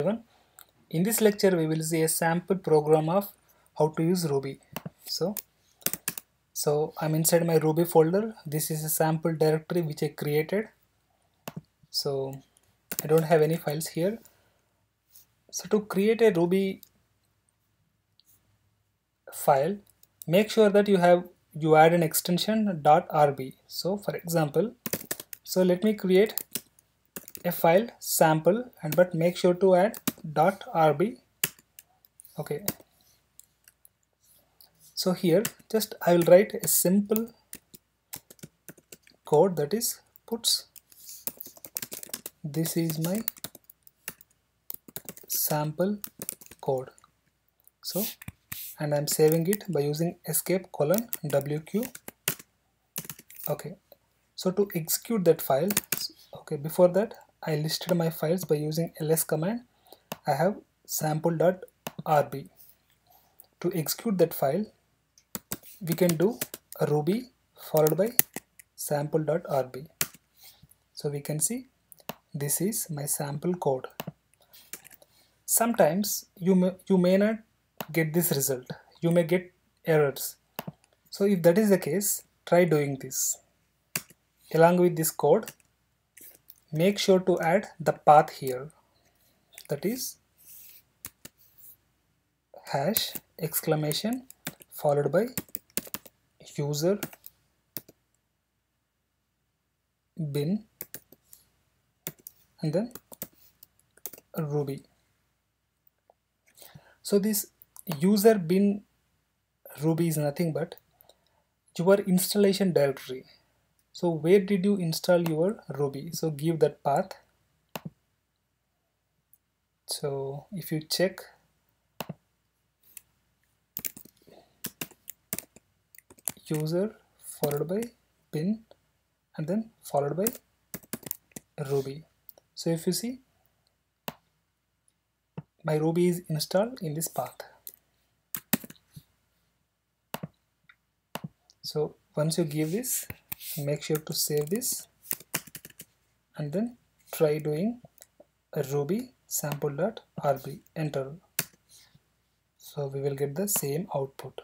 in this lecture we will see a sample program of how to use ruby. So so i'm inside my ruby folder. This is a sample directory which i created. So i don't have any files here. So to create a ruby file make sure that you have you add an extension .rb so for example so let me create a file sample and but make sure to add dot .rb okay. So here just I will write a simple code that is puts. This is my sample code. So and I'm saving it by using escape colon wq okay. So to execute that file okay before that I listed my files by using ls command. I have sample.rb to execute that file we can do ruby followed by sample.rb so we can see this is my sample code. Sometimes you may, you may not get this result. You may get errors. So if that is the case try doing this. Along with this code make sure to add the path here. That is hash exclamation followed by user bin and then ruby. So this user bin ruby is nothing but your installation directory so where did you install your ruby? So give that path. So if you check. User followed by bin and then followed by ruby. So if you see my ruby is installed in this path. So once you give this make sure to save this and then try doing ruby sample.rb enter. So we will get the same output